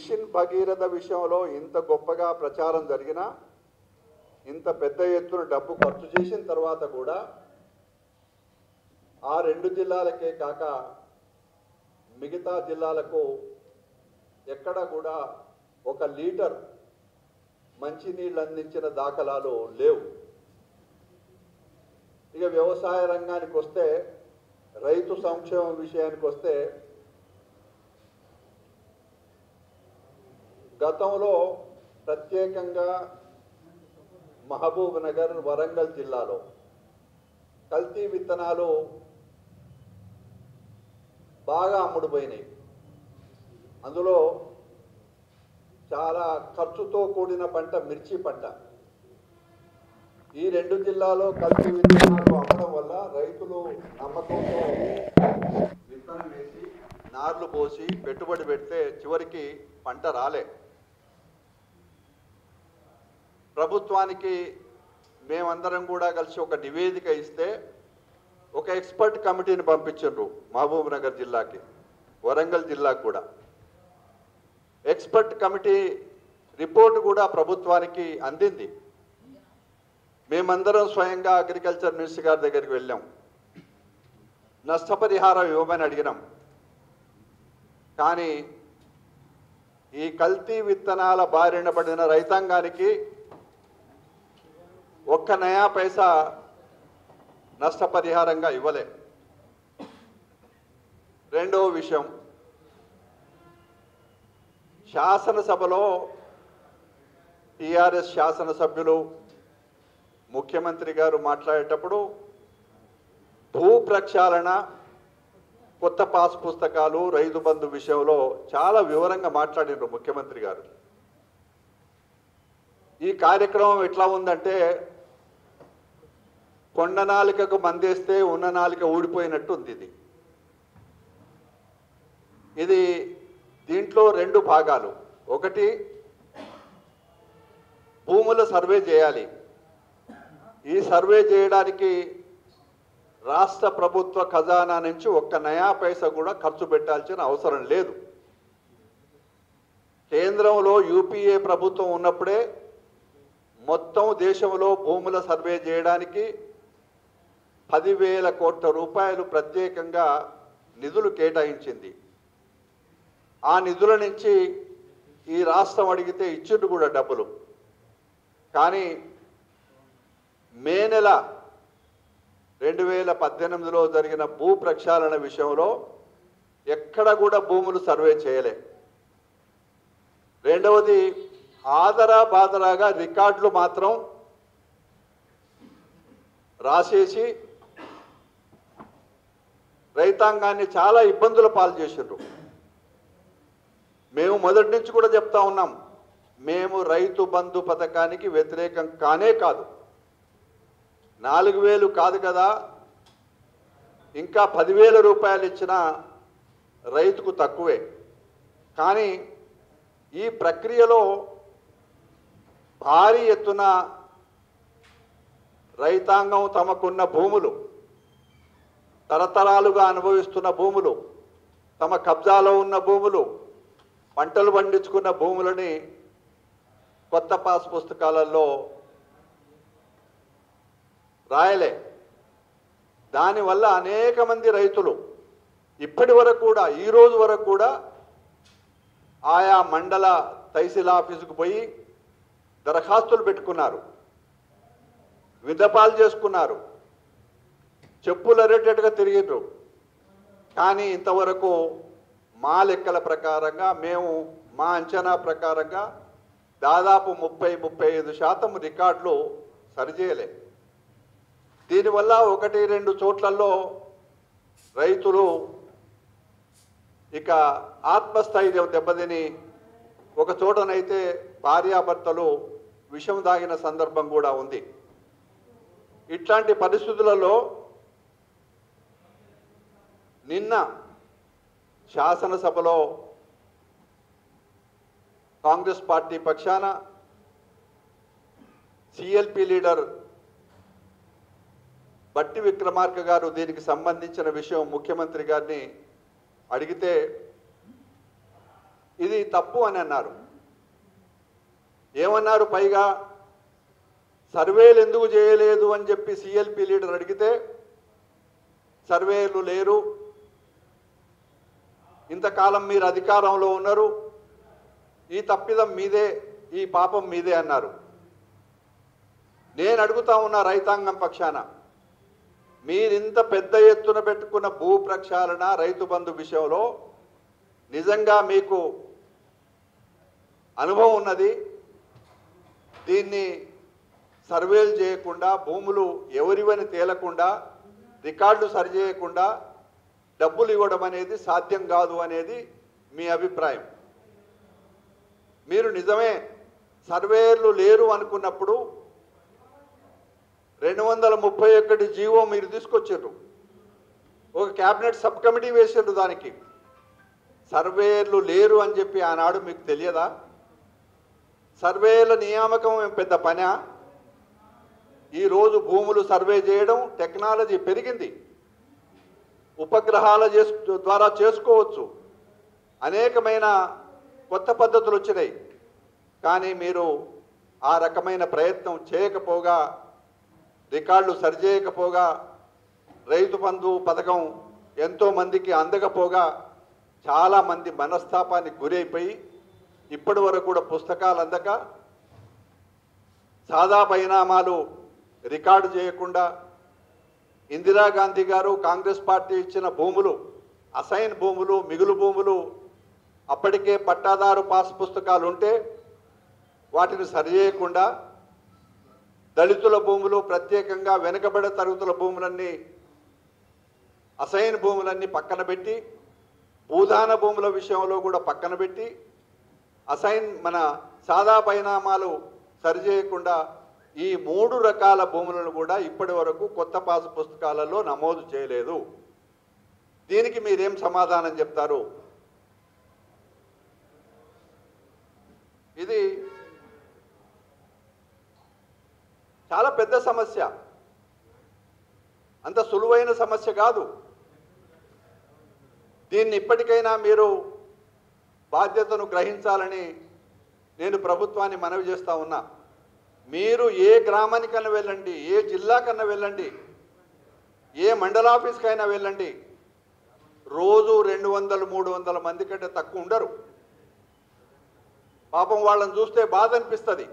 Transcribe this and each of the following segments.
Machine Bhagiratha విషయంలో ఇంత గొప్పగా ప్రచారం జరిగినా ఇంత పెద్ద ఎత్తున డబ్బు ఖర్చు చేసిన తర్వాత కూడా ఆ రెండు జిల్లాలకే కాక మిగతా జిల్లాలకు ఎక్కడ కూడా ఒక లీటర్ మంచినీళ్ళు అందించిన దాఖలాలు లేవు. ఇక వ్యవసాయ రంగానికి వస్తే రైతు సంక్షేమం విషయానికి వస్తే గతంలో ప్రత్యేకంగా మహబూబ్ నగర్ వరంగల్ జిల్లాలో కల్తీ విత్తనాలు బాగా అమ్ముడుపోయినాయి. అందులో చాలా ఖర్చుతో కూడిన పంట మిర్చి పంట. ఈ రెండు జిల్లాలో కల్తీ విత్తనాలు అమ్మడం వల్ల రైతులు నమ్మకంతో విత్తనం వేసి నార్లు పోసి పెట్టుబడి పెడితే చివరికి పంట రాలే. ప్రభుత్వానికి మేమందరం కూడా కలిసి ఒక నివేదిక ఇస్తే ఒక ఎక్స్పర్ట్ కమిటీని పంపించారు మహబూబ్ నగర్ జిల్లాకి వరంగల్ జిల్లాకు కూడా. ఎక్స్పర్ట్ కమిటీ రిపోర్ట్ కూడా ప్రభుత్వానికి అందింది. మేమందరం స్వయంగా అగ్రికల్చర్ మినిస్టర్ గారి దగ్గరికి వెళ్ళాం. నష్టపరిహారం ఇవ్వమని అడిగినాం. కానీ ఈ కల్తీ విత్తనాల బారిన పడిన రైతాంగానికి ఒక్క నయా పైసా నష్టపరిహారంగా ఇవ్వలే. రెండవ విషయం శాసనసభలో టిఆర్ఎస్ శాసనసభ్యులు ముఖ్యమంత్రి గారు మాట్లాడేటప్పుడు భూ ప్రక్షాళన కొత్త పాస్ పుస్తకాలు రైతు బంధు విషయంలో చాలా వివరంగా మాట్లాడినారు ముఖ్యమంత్రి గారు. ఈ కార్యక్రమం ఎట్లా ఉందంటే కొండ నాలికకు మందేస్తే ఉన్న నాలిక ఊడిపోయినట్టు ఉంది ఇది. ఇది దీంట్లో రెండు భాగాలు. ఒకటి భూముల సర్వే చేయాలి. ఈ సర్వే చేయడానికి రాష్ట్ర ప్రభుత్వ ఖజానా నుంచి ఒక్క నయా పైస కూడా ఖర్చు పెట్టాల్సిన అవసరం లేదు. కేంద్రంలో యూపీఏ ప్రభుత్వం ఉన్నప్పుడే మొత్తం దేశంలో భూముల సర్వే చేయడానికి పదివేల కోట్ల రూపాయలు ప్రత్యేకంగా నిధులు కేటాయించింది. ఆ నిధుల నుంచి ఈ రాష్ట్రం అడిగితే ఇచ్చిండు కూడా డబ్బులు. కానీ మే నెల రెండు వేల పద్దెనిమిదిలో జరిగిన భూ ప్రక్షాళన విషయంలో ఎక్కడ కూడా భూములు సర్వే చేయలే. రెండవది ఆదరా బాదరాగా రికార్డులు మాత్రం రాసేసి రైతాంగాన్ని చాలా ఇబ్బందుల పాలు చేసిండ్రు. మేము మొదటి నుంచి కూడా చెప్తా ఉన్నాం మేము రైతు బంధు పథకానికి వ్యతిరేకం కానే కాదు. నాలుగు వేలు కాదు కదా ఇంకా పదివేల రూపాయలు ఇచ్చిన రైతుకు తక్కువే. కానీ ఈ ప్రక్రియలో భారీ ఎత్తున రైతాంగం తమకున్న భూములు తరతరాలుగా అనుభవిస్తున్న భూములు తమ కబ్జాలో ఉన్న భూములు పంటలు పండించుకున్న భూములని కొత్త పాస్ పుస్తకాలలో రాయలే. దానివల్ల అనేక మంది రైతులు ఇప్పటి వరకు కూడా ఈ రోజు వరకు కూడా ఆయా మండల తహసీల్ ఆఫీసుకు పోయి దరఖాస్తులు పెట్టుకున్నారు. విదపాలు చేసుకున్నారు. చెప్పులు అరేటట్టుగా తిరిగిండ్రు. కానీ ఇంతవరకు మా లెక్కల ప్రకారంగా మేము మా అంచనా ప్రకారంగా దాదాపు ముప్పై ముప్పై ఐదు శాతం రికార్డులు సరిచేయలే దీనివల్ల ఒకటి రెండు చోట్లలో రైతులు ఇక ఆత్మస్థైర్యం దెబ్బతిని ఒక చోటనైతే భార్యాభర్తలు విషం దాగిన సందర్భం కూడా ఉంది. ఇట్లాంటి పరిస్థితులలో నిన్న శాసనసభలో కాంగ్రెస్ పార్టీ పక్షాన సిఎల్పి లీడర్ బట్టి విక్రమార్క గారు దీనికి సంబంధించిన విషయం ముఖ్యమంత్రి గారిని అడిగితే ఇది తప్పు అని అన్నారు. ఏమన్నారు? పైగా సర్వేలు ఎందుకు చేయలేదు అని చెప్పి సిఎల్పి లీడర్ అడిగితే సర్వేలు లేరు ఇంతకాలం మీరు అధికారంలో ఉన్నారు. ఈ తప్పిదం మీదే ఈ పాపం మీదే అన్నారు. నేను అడుగుతా ఉన్న రైతాంగం పక్షాన మీరింత పెద్ద ఎత్తున పెట్టుకున్న భూ ప్రక్షాళన రైతు బంధు విషయంలో నిజంగా మీకు అనుభవం ఉన్నది. దీన్ని సర్వేలు చేయకుండా భూములు ఎవరివని తేలకుండా రికార్డులు సరిచేయకుండా డబ్బులు ఇవ్వడం అనేది సాధ్యం కాదు అనేది మీ అభిప్రాయం. మీరు నిజమే సర్వేర్లు లేరు అనుకున్నప్పుడు రెండు వందల ముప్పై ఒకటి జీవో మీరు తీసుకొచ్చారు. ఒక క్యాబినెట్ సబ్ కమిటీ వేసారు దానికి. సర్వేయర్లు లేరు అని చెప్పి ఆనాడు మీకు తెలియదా? సర్వేల నియామకం పెద్ద పనా? ఈరోజు భూములు సర్వే చేయడం టెక్నాలజీ పెరిగింది. ఉపగ్రహాల చేసు ద్వారా చేసుకోవచ్చు. అనేకమైన కొత్త పద్ధతులు వచ్చినాయి. కానీ మీరు ఆ రకమైన ప్రయత్నం చేయకపోగా రికార్డులు సరిచేయకపోగా రైతు బంధు పథకం ఎంతో మందికి అందకపోగా చాలామంది మనస్తాపానికి గురైపోయి ఇప్పటి వరకు కూడా పుస్తకాలు అందక సాదా పరిణామాలు రికార్డు చేయకుండా ఇందిరాగాంధీ గారు కాంగ్రెస్ పార్టీ ఇచ్చిన భూములు అసైన్ భూములు మిగులు భూములు అప్పటికే పట్టాదారు పాస్ పుస్తకాలు ఉంటే వాటిని సరిచేయకుండా దళితుల భూములు ప్రత్యేకంగా వెనుకబడే తరగతుల భూములన్నీ అసైన్ భూములన్నీ పక్కన పెట్టి భూదాన భూముల విషయంలో కూడా పక్కన పెట్టి అసైన్ మన సాదా పరిణామాలు సరిచేయకుండా ఈ మూడు రకాల భూములను కూడా ఇప్పటి వరకు కొత్త పాసు పుస్తకాలలో నమోదు చేయలేదు. దీనికి మీరేం సమాధానం చెప్తారు? ఇది చాలా పెద్ద సమస్య. అంత సులువైన సమస్య కాదు. దీన్ని ఇప్పటికైనా మీరు బాధ్యతను గ్రహించాలని నేను ప్రభుత్వాన్ని మనవి చేస్తా ఉన్నా. మీరు ఏ గ్రామానికైనా వెళ్ళండి ఏ జిల్లాకన్నా వెళ్ళండి ఏ మండలాఫీస్కైనా వెళ్ళండి రోజు రెండు వందలు మూడు వందల మంది కంటే తక్కువ ఉండరు. పాపం వాళ్ళని చూస్తే బాధ అనిపిస్తుంది.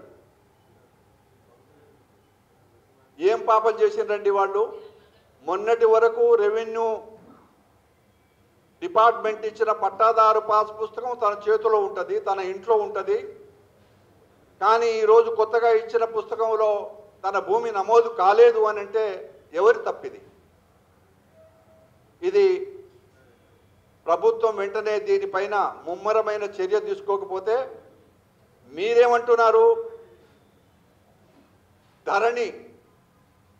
ఏం పాపం చేసిండ్రండి వాళ్ళు? మొన్నటి వరకు రెవెన్యూ డిపార్ట్మెంట్ ఇచ్చిన పట్టాదారు పాస్ పుస్తకం తన చేతిలో ఉంటుంది తన ఇంట్లో ఉంటుంది. కానీ ఈరోజు కొత్తగా ఇచ్చిన పుస్తకంలో తన భూమి నమోదు కాలేదు అని అంటే ఎవరి తప్పిది? ఇది ప్రభుత్వం వెంటనే దీనిపైన ముమ్మరమైన చర్య తీసుకోకపోతే మీరేమంటున్నారు? ధరణి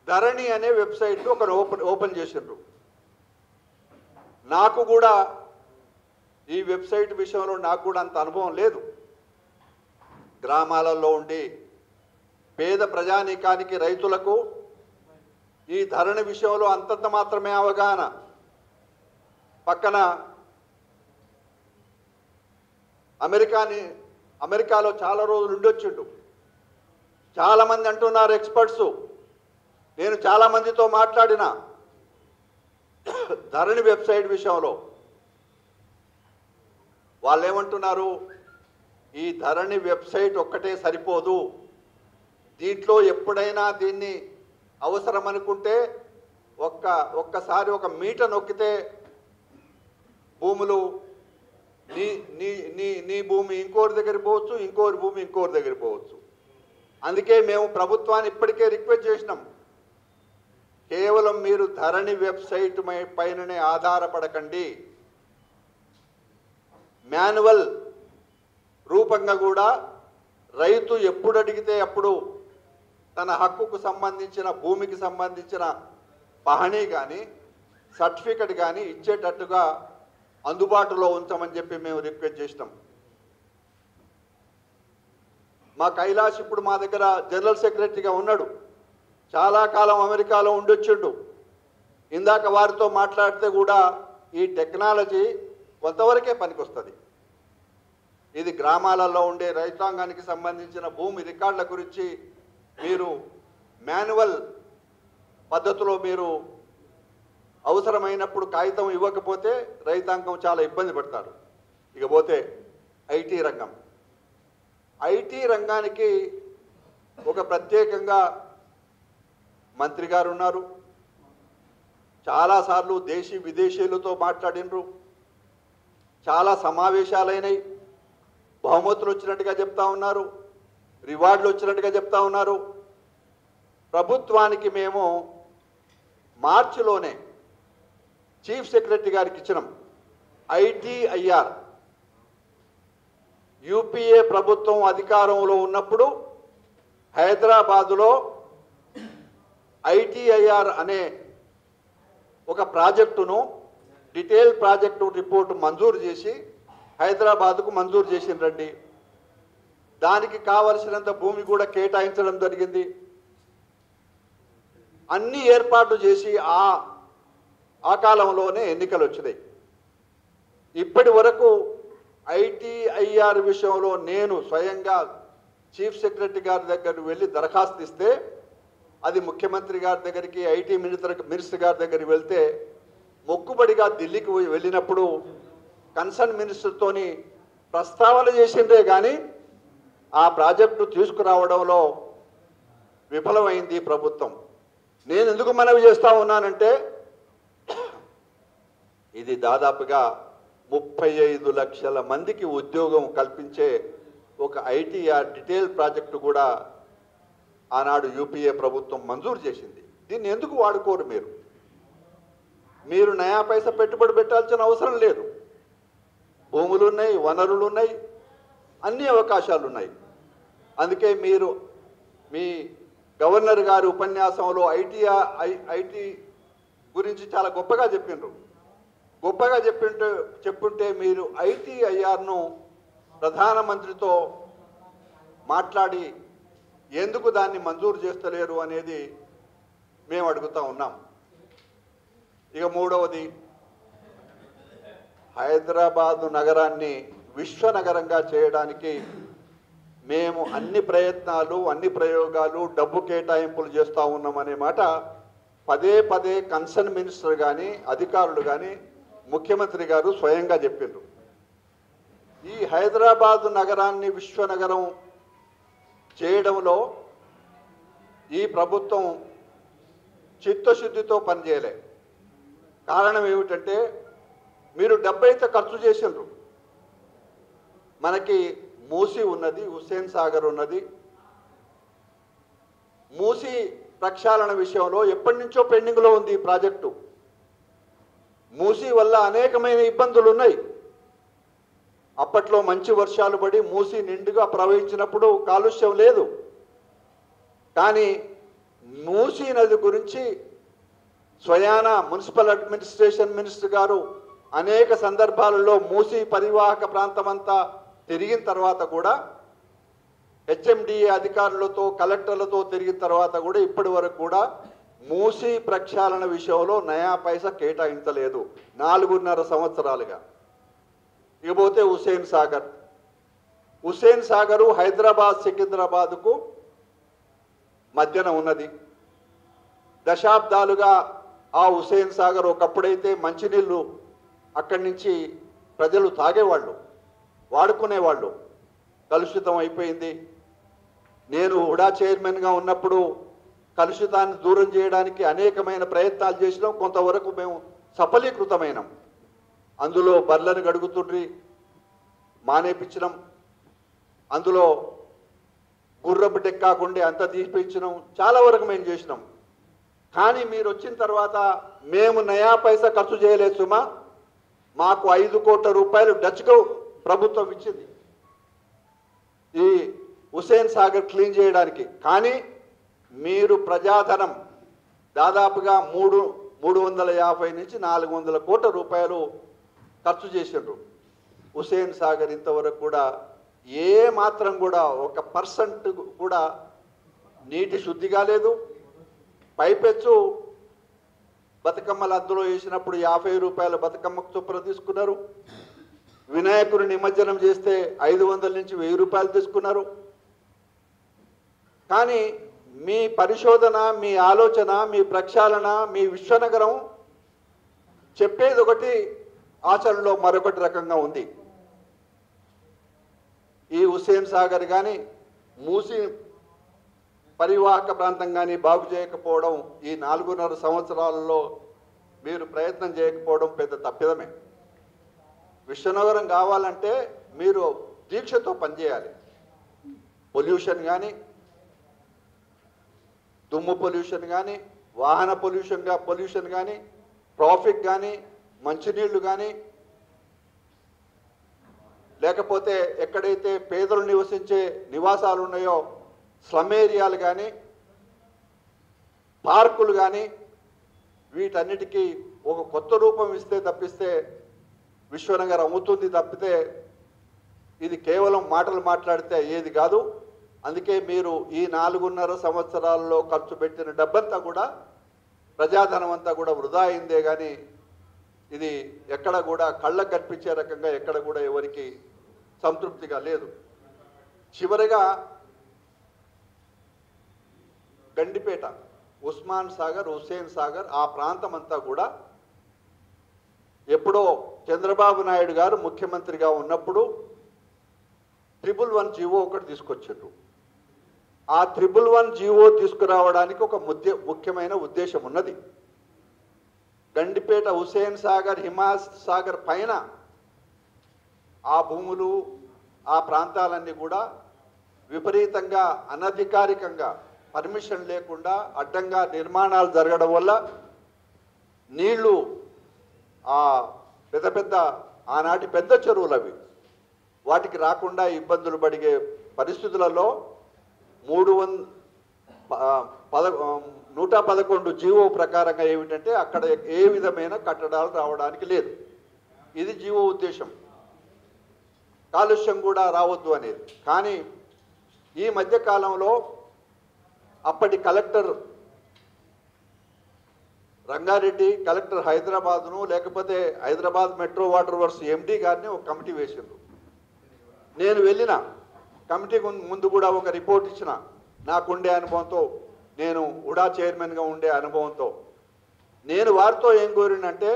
ధరణి అనే వెబ్సైట్ ఒక ఓపెన్ ఓపెన్ చేసిండ్రు. నాకు కూడా ఈ వెబ్సైట్ విషయంలో నాకు కూడా అంత అనుభవం లేదు. గ్రామాలలో ఉండి పేద ప్రజానీకానికి రైతులకు ఈ ధరణి విషయంలో అంతంత మాత్రమే అవగాహన. పక్కన అమెరికాని అమెరికాలో చాలా రోజులు ఉండొచ్చిండు చాలామంది అంటున్నారు ఎక్స్పర్ట్స్. నేను చాలామందితో మాట్లాడిన ధరణి వెబ్సైట్ విషయంలో. వాళ్ళు ఏమంటున్నారు ఈ ధరణి వెబ్సైట్ ఒక్కటే సరిపోదు. దీంట్లో ఎప్పుడైనా దీన్ని అవసరం అనుకుంటే ఒక్క ఒక్కసారి ఒక మీట నొక్కితే భూములు నీ నీ నీ నీ భూమి ఇంకోరి దగ్గర పోవచ్చు ఇంకోరి భూమి ఇంకోరి దగ్గర పోవచ్చు. అందుకే మేము ప్రభుత్వాన్ని ఇప్పటికే రిక్వెస్ట్ చేసినాం. కేవలం మీరు ధరణి వెబ్సైట్ పైననే ఆధారపడకండి. మాన్యువల్ రూపంగా కూడా రైతు ఎప్పుడు అడిగితే అప్పుడు తన హక్కుకు సంబంధించిన భూమికి సంబంధించిన పహణీ కానీ సర్టిఫికెట్ కానీ ఇచ్చేటట్టుగా అందుబాటులో ఉంచమని చెప్పి మేము రిక్వెస్ట్ చేసినాం. మా కైలాష్ ఇప్పుడు మా దగ్గర జనరల్ సెక్రటరీగా ఉన్నాడు. చాలా కాలం అమెరికాలో ఉండొచ్చిండు. ఇందాక వారితో మాట్లాడితే కూడా ఈ టెక్నాలజీ కొంతవరకే పనికొస్తుంది. ఇది గ్రామాలలో ఉండే రైతాంగానికి సంబంధించిన భూమి రికార్డుల గురించి మీరు మాన్యువల్ పద్ధతిలో మీరు అవసరమైనప్పుడు కాగితం ఇవ్వకపోతే రైతాంగం చాలా ఇబ్బంది పడతారు. ఇకపోతే ఐటీ రంగం. ఐటీ రంగానికి ఒక ప్రత్యేకంగా మంత్రి గారు ఉన్నారు. చాలాసార్లు దేశీ విదేశీయులతో మాట్లాడినరు. చాలా సమావేశాలైనవి బహుమతులు వచ్చినట్టుగా చెప్తా ఉన్నారు రివార్డులు వచ్చినట్టుగా చెప్తా ఉన్నారు. ప్రభుత్వానికి మేము మార్చిలోనే చీఫ్ సెక్రటరీ గారికి ఇచ్చినాం ఐటీఐఆర్. యూపీఏ ప్రభుత్వం అధికారంలో ఉన్నప్పుడు హైదరాబాదులో ఐటీఐఆర్ అనే ఒక ప్రాజెక్టును డీటెయిల్ ప్రాజెక్టు రిపోర్టు మంజూరు చేసి హైదరాబాద్కు మంజూరు చేసిండ్రండి దానికి కావలసినంత భూమి కూడా కేటాయించడం జరిగింది. అన్ని ఏర్పాట్లు చేసి ఆ ఆ కాలంలోనే ఎన్నికలు వచ్చినాయి. ఇప్పటి వరకు ఐటీఐఆర్ విషయంలో నేను స్వయంగా చీఫ్ సెక్రటరీ గారి దగ్గర వెళ్ళి దరఖాస్తు ఇస్తే అది ముఖ్యమంత్రి గారి దగ్గరికి ఐటీ మినిస్టర్ మినిస్టర్ గారి దగ్గరికి వెళ్తే మొక్కుబడిగా ఢిల్లీకి పోయి వెళ్ళినప్పుడు కన్సర్న్ మినిస్టర్తోని ప్రస్తావన చేసిందే కానీ ఆ ప్రాజెక్టు తీసుకురావడంలో విఫలమైంది ప్రభుత్వం. నేను ఎందుకు మనవి చేస్తూ ఉన్నానంటే ఇది దాదాపుగా ముప్పై ఐదు లక్షల మందికి ఉద్యోగం కల్పించే ఒక ఐటీఆర్ డీటెయిల్ ప్రాజెక్టు కూడా ఆనాడు యూపీఏ ప్రభుత్వం మంజూరు చేసింది. దీన్ని ఎందుకు వాడుకోరు మీరు? మీరు నయా పైస పెట్టుబడి పెట్టాల్సిన అవసరం లేదు. భూములు ఉన్నాయి వనరులు ఉన్నాయి అన్ని అవకాశాలు ఉన్నాయి అందుకే మీరు మీ గవర్నర్ గారి ఉపన్యాసంలో ఐటీ ఐటీ గురించి చాలా గొప్పగా చెప్పిండ్రు గొప్పగా చెప్పింటే చెప్పుంటే మీరు ఐటీఐఆర్ను ప్రధానమంత్రితో మాట్లాడి ఎందుకు దాన్ని మంజూరు చేస్తలేరు అనేది మేము అడుగుతా ఉన్నాం. ఇక మూడవది హైదరాబాదు నగరాన్ని విశ్వనగరంగా చేయడానికి మేము అన్ని ప్రయత్నాలు అన్ని ప్రయోగాలు డబ్బు కేటాయింపులు చేస్తూ ఉన్నామనే మాట పదే పదే కన్సర్న్ మినిస్టర్ కానీ అధికారులు కానీ ముఖ్యమంత్రి గారు స్వయంగా చెప్పిండ్రు. ఈ హైదరాబాదు నగరాన్ని విశ్వనగరం చేయడంలో ఈ ప్రభుత్వం చిత్తశుద్ధితో పనిచేయలే. కారణం ఏమిటంటే మీరు డబ్బు అయితే ఖర్చు చేసిండ్రు. మనకి మూసి ఉన్నది హుస్సేన్ సాగర్ ఉన్నది. మూసి ప్రక్షాళన విషయంలో ఎప్పటి నుంచో పెండింగ్లో ఉంది ఈ ప్రాజెక్టు. మూసి వల్ల అనేకమైన ఇబ్బందులు ఉన్నాయి. అప్పట్లో మంచి వర్షాలు పడి మూసి నిండుగా ప్రవహించినప్పుడు కాలుష్యం లేదు. కానీ మూసీ నది గురించి స్వయాన మున్సిపల్ అడ్మినిస్ట్రేషన్ మినిస్టర్ గారు అనేక సందర్భాలలో మూసీ పరివాహక ప్రాంతమంతా తిరిగిన తర్వాత కూడా హెచ్ఎండిఏ అధికారులతో కలెక్టర్లతో తిరిగిన తర్వాత కూడా ఇప్పటి వరకు కూడా మూసీ ప్రక్షాళన విషయంలో నయా పైస కేటాయించలేదు. నాలుగున్నర సంవత్సరాలుగా. ఇకపోతే హుసేన్ సాగర్. హుసేన్ సాగరు హైదరాబాద్ సికింద్రాబాద్కు మధ్యన ఉన్నది. దశాబ్దాలుగా ఆ హుసేన్ సాగర్ ఒకప్పుడైతే మంచినీళ్ళు అక్కడి నుంచి ప్రజలు తాగేవాళ్ళు వాడుకునేవాళ్ళు. కలుషితం అయిపోయింది. నేను హుడా చైర్మన్గా ఉన్నప్పుడు కలుషితాన్ని దూరం చేయడానికి అనేకమైన ప్రయత్నాలు చేసినాం. కొంతవరకు మేము సఫలీకృతమైనాం. అందులో బర్లను గడుగుతుండ్రి మానేపించడం అందులో గుర్రపు డెక్కాకుండే అంత తీసిపించినాం చాలా వరకు మేము చేసినాం. కానీ మీరు వచ్చిన తర్వాత మేము నయా పైసా ఖర్చు చేయలేదు సుమా. మాకు ఐదు కోట్ల రూపాయలు డచ్కు ప్రభుత్వం ఇచ్చింది. ఈ హుసేన్ సాగర్ క్లీన్ చేయడానికి. కానీ మీరు ప్రజాధనం దాదాపుగా మూడు మూడు వందల యాభై నుంచి నాలుగు వందల కోట్ల రూపాయలు ఖర్చు చేసిండ్రు. హుసేన్ సాగర్ ఇంతవరకు కూడా ఏ మాత్రం కూడా ఒక పర్సెంట్ కూడా నీటి శుద్ధి కాలేదు. పైపెచ్చు బతుకమ్మలు అందులో వేసినప్పుడు యాభై రూపాయల బతుకమ్మ చొప్పున తీసుకున్నారు. వినాయకుడు నిమజ్జనం చేస్తే ఐదు వందల నుంచి వెయ్యి రూపాయలు తీసుకున్నారు. కానీ మీ పరిశోధన మీ ఆలోచన మీ ప్రక్షాళన మీ విశ్వనగరం చెప్పేది ఒకటి ఆచరణలో మరొకటి రకంగా ఉంది. ఈ హుస్సేన్ సాగర్ కానీ మూసి పరివాహక ప్రాంతం కానీ బాగు చేయకపోవడం ఈ నాలుగున్నర సంవత్సరాలలో మీరు ప్రయత్నం చేయకపోవడం పెద్ద తప్పిదమే. విశ్వనగరం కావాలంటే మీరు దీక్షతో పనిచేయాలి. పొల్యూషన్ కానీ దుమ్ము పొల్యూషన్ కానీ వాహన పొల్యూషన్గా పొల్యూషన్ కానీ ట్రాఫిక్ కానీ మంచినీళ్ళు కానీ లేకపోతే ఎక్కడైతే పేదలు నివసించే నివాసాలు ఉన్నాయో స్లమ్ ఏరియాలు కానీ పార్కులు కానీ వీటన్నిటికీ ఒక కొత్త రూపం ఇస్తే తప్పిస్తే విశ్వనగర్ అమ్ముతుంది తప్పితే ఇది కేవలం మాటలు మాట్లాడితే అయ్యేది కాదు. అందుకే మీరు ఈ నాలుగున్నర సంవత్సరాల్లో ఖర్చు పెట్టిన డబ్బంతా కూడా ప్రజాధనం అంతా కూడా వృధా అయిందే కానీ ఇది ఎక్కడ కూడా కళ్ళకు కనిపించే రకంగా ఎక్కడ కూడా ఎవరికి సంతృప్తిగా లేదు. చివరిగా గండిపేట ఉస్మాన్ సాగర్ హుస్సేన్ సాగర్ ఆ ప్రాంతం అంతా కూడా ఎప్పుడో చంద్రబాబు నాయుడు గారు ముఖ్యమంత్రిగా ఉన్నప్పుడు ట్రిపుల్ వన్ జీవో ఒకటి తీసుకొచ్చారు ఆ ట్రిపుల్ వన్ జీవో తీసుకురావడానికి ఒక ముద్ద ముఖ్యమైన ఉద్దేశం ఉన్నది. గండిపేట హుసేన్ సాగర్ హిమాస్ సాగర్ పైన ఆ భూములు ఆ ప్రాంతాలన్నీ కూడా విపరీతంగా అనధికారికంగా పర్మిషన్ లేకుండా అడ్డంగా నిర్మాణాలు జరగడం వల్ల నీళ్ళు ఆ పెద్ద పెద్ద ఆనాటి పెద్ద చెరువులు అవి వాటికి రాకుండా ఇబ్బందులు పడిగే పరిస్థితులలో మూడు వం పద నూట పదకొండు జీవో ప్రకారంగా ఏమిటంటే అక్కడ ఏ విధమైన కట్టడాలు రావడానికి లేదు. ఇది జీవో ఉద్దేశం. కాలుష్యం కూడా రావద్దు అనేది. కానీ ఈ మధ్యకాలంలో అప్పటి కలెక్టర్ రంగారెడ్డి కలెక్టర్ హైదరాబాద్ను లేకపోతే Hyderabad metro water works MD గారిని ఒక కమిటీ వేసిండ్రు. నేను వెళ్ళిన కమిటీ ముందు కూడా ఒక రిపోర్ట్ ఇచ్చిన నాకుండే అనుభవంతో నేను ఉడా చైర్మన్గా ఉండే అనుభవంతో. నేను వారితో ఏం కోరినంటే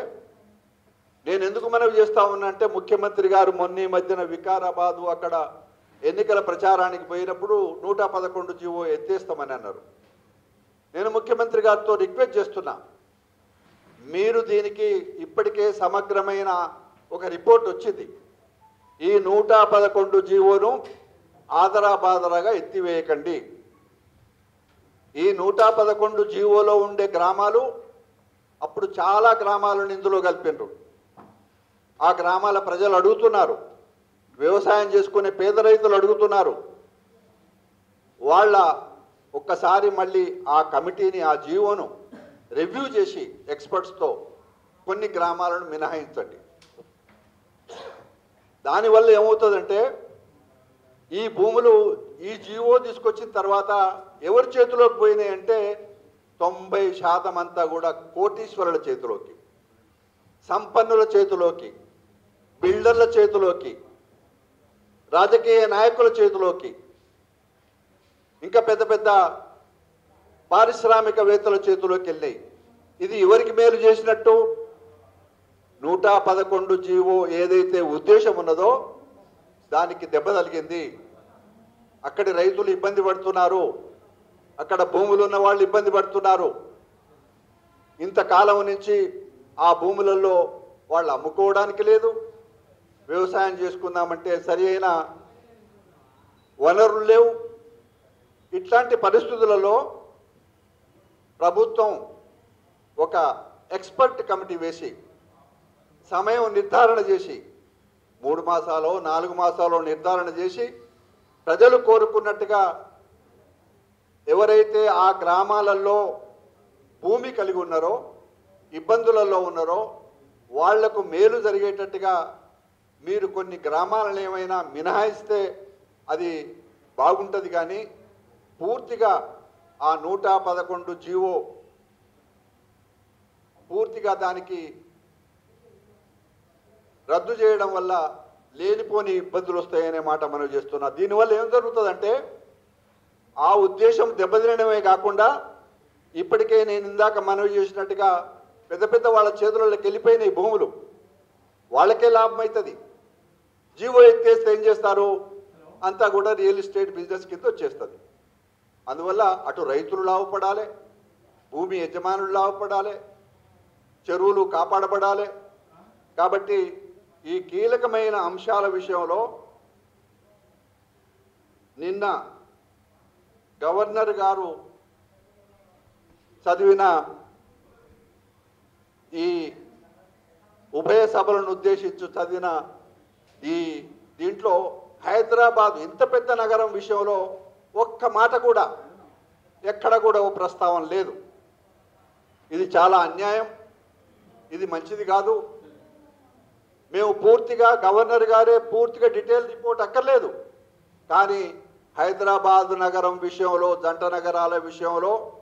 నేను ఎందుకు మనవి చేస్తా ఉన్నా అంటే ముఖ్యమంత్రి గారు మొన్న మధ్యన వికారాబాదు అక్కడ ఎన్నికల ప్రచారానికి పోయినప్పుడు నూట పదకొండు జీవో ఎత్తేస్తామని అన్నారు. నేను ముఖ్యమంత్రి గారితో రిక్వెస్ట్ చేస్తున్నా. మీరు దీనికి ఇప్పటికే సమగ్రమైన ఒక రిపోర్ట్ వచ్చింది. ఈ నూట పదకొండు జీవోను ఆదరాబాదరాగా ఎత్తివేయకండి. ఈ నూట పదకొండు జీవోలో ఉండే గ్రామాలు అప్పుడు చాలా గ్రామాలను ఇందులో కలిపినారు. ఆ గ్రామాల ప్రజలు అడుగుతున్నారు. వ్యవసాయం చేసుకునే పేద రైతులు అడుగుతున్నారు. వాళ్ళ ఒక్కసారి మళ్ళీ ఆ కమిటీని ఆ జీవోను రివ్యూ చేసి ఎక్స్పర్ట్స్తో కొన్ని గ్రామాలను మినహాయించండి. దానివల్ల ఏమవుతుందంటే ఈ భూములు ఈ జీవో తీసుకొచ్చిన తర్వాత ఎవరి చేతిలోకి పోయినాయి అంటే తొంభై శాతం అంతా కూడా కోటీశ్వరుల చేతిలోకి సంపన్నుల చేతిలోకి బిల్డర్ల చేతిలోకి రాజకీయ నాయకుల చేతిలోకి. ఇంకా పెద్ద పెద్ద పారిశ్రామికవేత్తల చేతిలోకి వెళ్ళాయి. ఇది ఎవరికి మేలు చేసినట్టు? నూట పదకొండు జీవో ఏదైతే ఉద్దేశం ఉన్నదో దానికి దెబ్బ తగిలింది. అక్కడి రైతులు ఇబ్బంది పడుతున్నారు. అక్కడ భూములు ఉన్న వాళ్ళు ఇబ్బంది పడుతున్నారు. ఇంతకాలం నుంచి ఆ భూములలో వాళ్ళు అమ్ముకోవడానికి లేదు. వ్యవసాయం చేసుకుందామంటే సరి అయిన వనరులు లేవు. ఇట్లాంటి పరిస్థితులలో ప్రభుత్వం ఒక ఎక్స్పర్ట్ కమిటీ వేసి సమయం నిర్ధారణ చేసి మూడు మాసాలో నాలుగు మాసాలో నిర్ధారణ చేసి ప్రజలు కోరుకున్నట్టుగా ఎవరైతే ఆ గ్రామాలలో భూమి కలిగి ఉన్నారో ఇబ్బందులలో ఉన్నారో వాళ్ళకు మేలు జరిగేటట్టుగా మీరు కొన్ని గ్రామాలను ఏమైనా మినహాయిస్తే అది బాగుంటుంది కానీ పూర్తిగా ఆ నూట పదకొండు జీవో పూర్తిగా దానికి రద్దు చేయడం వల్ల లేనిపోని ఇబ్బందులు వస్తాయనే మాట మనం చేస్తున్నా. దీనివల్ల ఏం జరుగుతుందంటే ఆ ఉద్దేశం దెబ్బతినడమే కాకుండా ఇప్పటికే నేను ఇందాక మనవి చేసినట్టుగా పెద్ద పెద్ద వాళ్ళ చేతులలోకి వెళ్ళిపోయినాయి భూములు. వాళ్ళకే లాభం అవుతుంది జీవో ఎత్తేస్తే ఏం చేస్తారు? అంతా కూడా రియల్ ఎస్టేట్ బిజినెస్ కింద వచ్చేస్తుంది. అందువల్ల అటు రైతులు లాభపడాలి భూమి యజమానులు లాభపడాలి చెరువులు కాపాడబడాలి. కాబట్టి ఈ కీలకమైన అంశాల విషయంలో నిన్న గవర్నర్ గారు చదివిన ఈ ఉభయ సభలను ఉద్దేశించి చదివిన ఈ దీంట్లో హైదరాబాద్ ఇంత పెద్ద నగరం విషయంలో ఒక్క మాట కూడా ఎక్కడ కూడా ఓ ప్రస్తావన లేదు. ఇది చాలా అన్యాయం. ఇది మంచిది కాదు. మేము పూర్తిగా గవర్నర్ గారే పూర్తిగా డీటెయిల్ రిపోర్ట్ అక్కర్లేదు. కానీ హైదరాబాద్ నగరం విషయంలో జంట నగరాల విషయంలో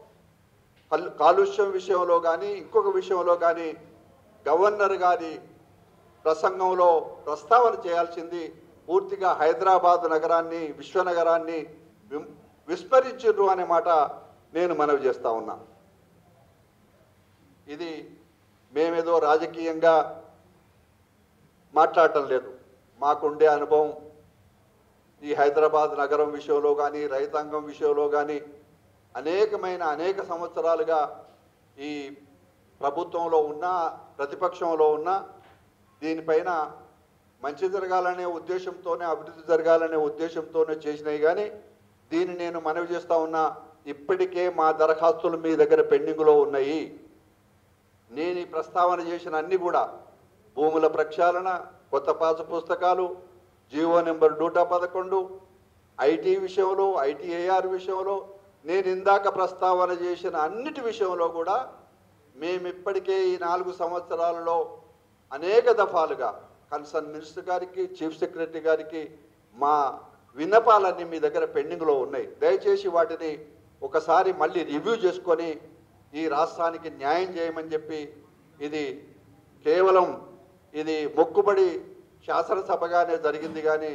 కల్- కాలుష్యం విషయంలో కానీ ఇంకొక విషయంలో కానీ గవర్నర్ గారి ప్రసంగంలో ప్రస్తావన చేయాల్సింది పూర్తిగా హైదరాబాద్ నగరాన్ని విశ్వనగరాన్ని విం- అనే మాట నేను మనవి చేస్తా ఉన్నా. ఇది మేమేదో రాజకీయంగా మాట్లాడటం లేదు. మాకుండే అనుభవం ఈ హైదరాబాద్ నగరం విషయంలో కానీ రైతాంగం విషయంలో కానీ అనేకమైన అనేక సంవత్సరాలుగా ఈ ప్రభుత్వంలో ఉన్న ప్రతిపక్షంలో ఉన్న దీనిపైన మంచి జరగాలనే ఉద్దేశంతోనే అభివృద్ధి జరగాలనే ఉద్దేశంతోనే చేసినాయి కానీ దీన్ని నేను మనవి చేస్తూ ఉన్నా ఇప్పటికే మా దరఖాస్తులు మీ దగ్గర పెండింగ్లో ఉన్నాయి. నేను ఈ ప్రస్తావన చేసిన అన్ని కూడా భూముల ప్రక్షాళన కొత్త పాస పుస్తకాలు జీవో నెంబర్ నూట పదకొండు ఐటీ విషయంలో ఐటీఐఆర్ విషయంలో నేను ఇందాక ప్రస్తావన చేసిన అన్నిటి విషయంలో కూడా మేము ఇప్పటికే ఈ నాలుగు సంవత్సరాలలో అనేక దఫాలుగా కన్సర్న్ మినిస్టర్ గారికి చీఫ్ సెక్రటరీ గారికి మా విన్నపాలన్నీ మీ దగ్గర పెండింగ్లో ఉన్నాయి. దయచేసి వాటిని ఒకసారి మళ్ళీ రివ్యూ చేసుకొని ఈ రాష్ట్రానికి న్యాయం చేయమని చెప్పి ఇది కేవలం ఇది మొక్కుబడి శాసనసభగానే జరిగింది కానీ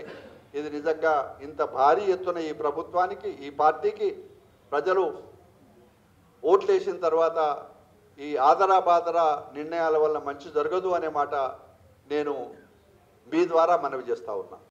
ఇది నిజంగా ఇంత భారీ ఎత్తున ఈ ప్రభుత్వానికి ఈ పార్టీకి ప్రజలు ఓట్లేసిన తర్వాత ఈ ఆదరా బాదరా నిర్ణయాల వల్ల మంచి జరగదు అనే మాట నేను మీ ద్వారా మనవి చేస్తా ఉన్నా.